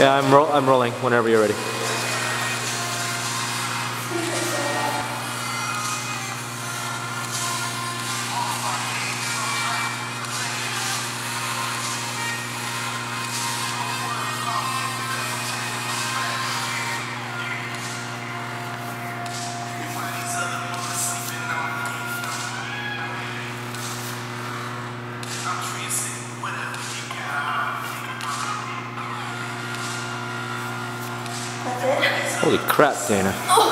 Yeah, I'm, ro I'm rolling whenever you're ready. Holy crap, Dana. Oh.